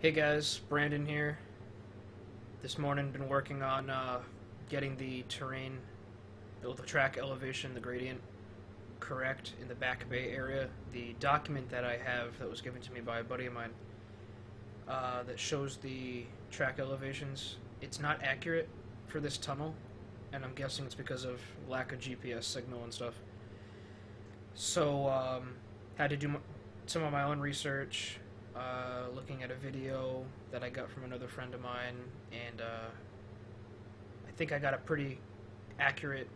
Hey guys, Brandon here. This morning been working on uh, getting the terrain, the track elevation, the gradient correct in the back bay area. The document that I have that was given to me by a buddy of mine uh, that shows the track elevations, it's not accurate for this tunnel, and I'm guessing it's because of lack of GPS signal and stuff. So, um, had to do some of my own research, uh, looking at a video that I got from another friend of mine, and uh, I think I got a pretty accurate,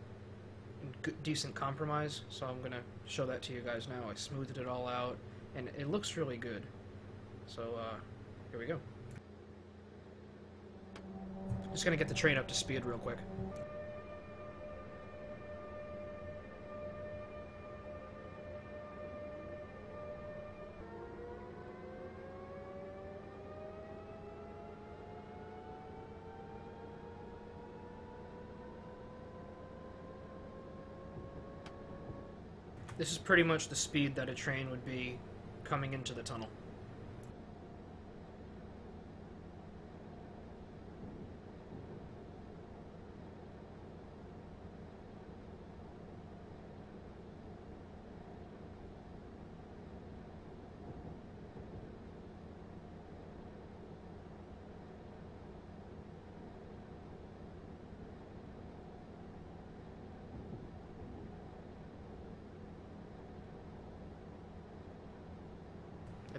good, decent compromise. So I'm gonna show that to you guys now. I smoothed it all out, and it looks really good. So uh, here we go. Just gonna get the train up to speed real quick. This is pretty much the speed that a train would be coming into the tunnel.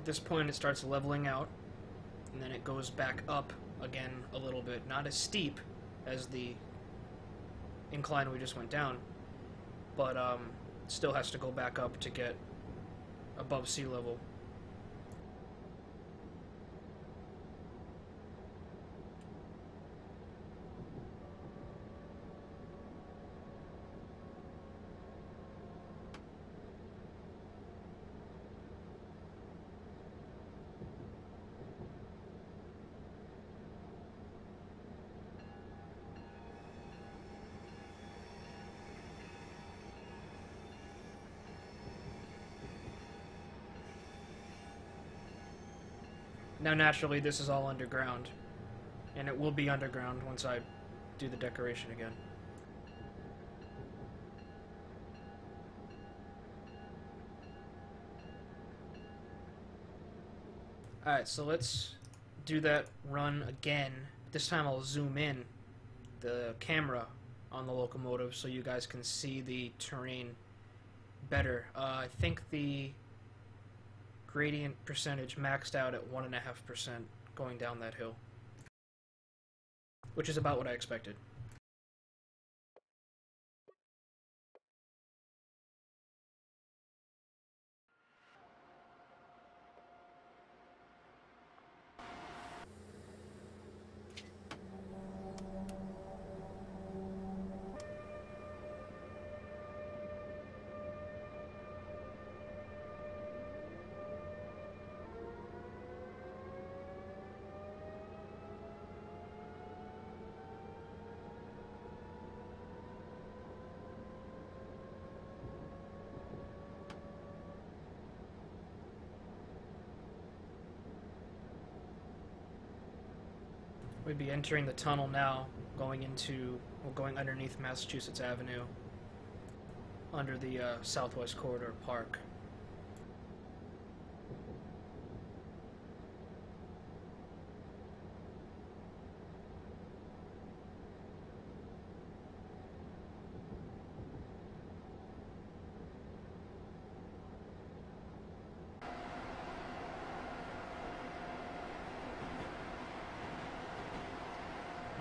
At this point, it starts leveling out, and then it goes back up again a little bit. Not as steep as the incline we just went down, but um, still has to go back up to get above sea level. Now, naturally, this is all underground, and it will be underground once I do the decoration again. Alright, so let's do that run again. This time I'll zoom in the camera on the locomotive so you guys can see the terrain better. Uh, I think the gradient percentage maxed out at 1.5% going down that hill. Which is about what I expected. We'd be entering the tunnel now, going into, well, going underneath Massachusetts Avenue, under the uh, Southwest Corridor Park.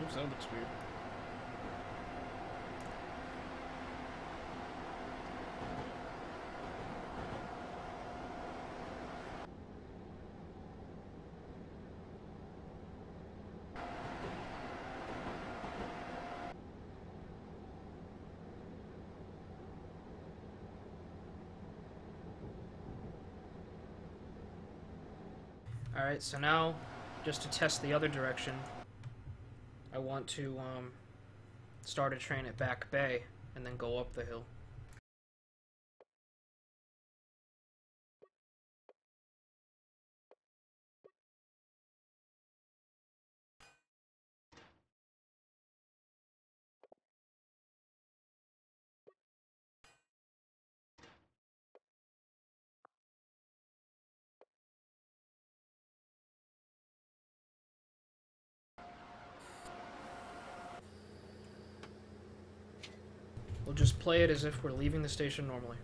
Oops, that looks weird. Alright, so now, just to test the other direction, I want to um, start a train at Back Bay and then go up the hill. We'll just play it as if we're leaving the station normally.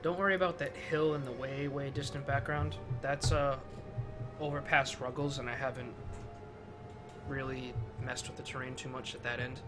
Don't worry about that hill in the way, way distant background. That's uh, over past Ruggles, and I haven't really messed with the terrain too much at that end.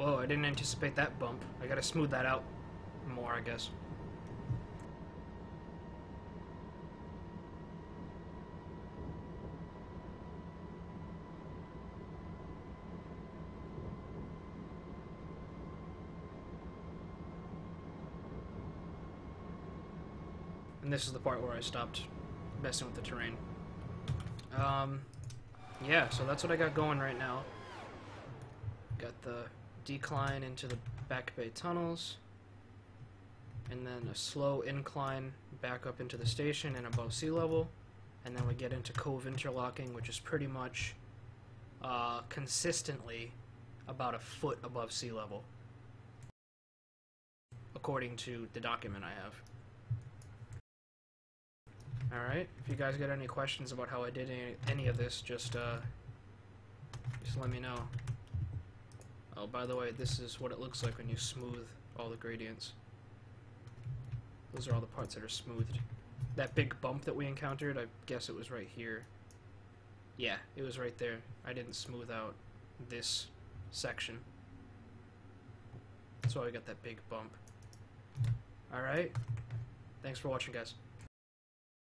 Whoa, I didn't anticipate that bump. I gotta smooth that out more, I guess. And this is the part where I stopped messing with the terrain. Um, yeah, so that's what I got going right now. Got the decline into the back bay tunnels, and then a slow incline back up into the station and above sea level, and then we get into cove interlocking, which is pretty much uh, consistently about a foot above sea level, according to the document I have. Alright, if you guys got any questions about how I did any, any of this, just, uh, just let me know. Oh, by the way, this is what it looks like when you smooth all the gradients. Those are all the parts that are smoothed. That big bump that we encountered, I guess it was right here. Yeah, it was right there. I didn't smooth out this section. That's why we got that big bump. Alright. Thanks for watching, guys.